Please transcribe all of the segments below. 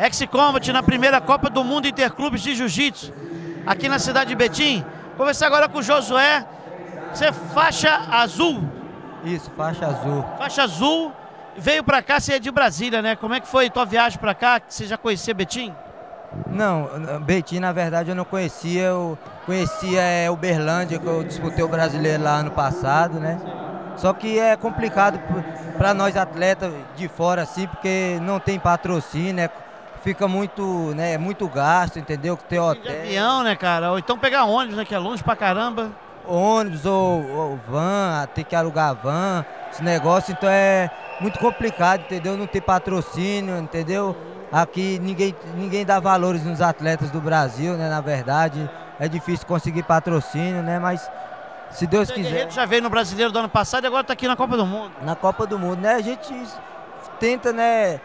Ex-Combat na primeira Copa do Mundo Interclubes de Jiu-Jitsu, aqui na cidade de Betim. Conversar agora com o Josué. Você é faixa azul. Isso, faixa azul. Faixa azul. Veio pra cá, você é de Brasília, né? Como é que foi tua viagem pra cá? Você já conhecia Betim? Não, Betim, na verdade, eu não conhecia. Eu conhecia é, Uberlândia, que eu disputei o brasileiro lá ano passado, né? Só que é complicado para nós atletas de fora, assim, porque não tem patrocínio, né? Fica muito, né, muito gasto, entendeu? Que tem hotel. De avião, né, cara? Ou então pegar ônibus, né, que é longe pra caramba. Ônibus ou, ou van, tem que alugar van, esse negócio, então é muito complicado, entendeu? Não tem patrocínio, entendeu? Aqui ninguém, ninguém dá valores nos atletas do Brasil, né? Na verdade, é difícil conseguir patrocínio, né? Mas se Deus quiser. já veio no Brasileiro do ano passado e agora tá aqui na Copa do Mundo. Na Copa do Mundo, né? A gente tenta, né?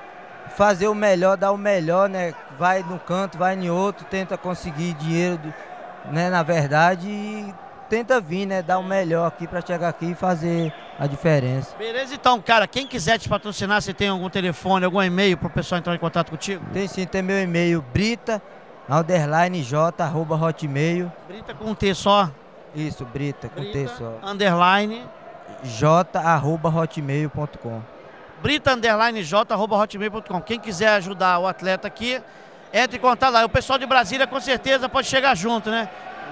Fazer o melhor, dar o melhor, né? Vai num canto, vai em outro, tenta conseguir dinheiro, né? Na verdade, e tenta vir, né? Dar o melhor aqui para chegar aqui e fazer a diferença. Beleza, então, cara, quem quiser te patrocinar, você tem algum telefone, algum e-mail para o pessoal entrar em contato contigo? Tem sim, tem meu e-mail, brita, underline j, arroba hotmail. Brita com um T só? Isso, brita, com Brita, T só. Underline. j, arroba hotmail.com. Brita, underline j, arroba hotmail.com. Quem quiser ajudar o atleta aqui, entre em contato lá. O pessoal de Brasília com certeza pode chegar junto, né?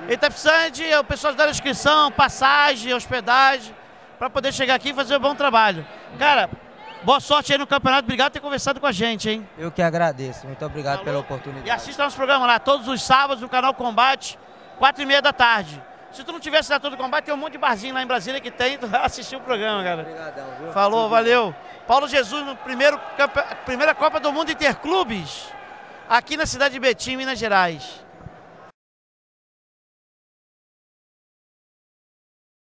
Ele tá precisando de o pessoal dar inscrição, passagem, hospedagem, para poder chegar aqui e fazer um bom trabalho. Cara, boa sorte aí no campeonato. Obrigado por ter conversado com a gente, hein? Eu que agradeço. Muito obrigado Falou. pela oportunidade. E assista nosso programa lá, todos os sábados, no canal Combate, quatro e meia da tarde. Se tu não tivesse na Todo Combate, tem um monte de barzinho lá em Brasília que tem, tu vai assistir o programa, cara. Obrigadão, viu? Falou, valeu. Paulo Jesus, no primeiro, primeira Copa do Mundo Interclubes, aqui na cidade de Betim, Minas Gerais.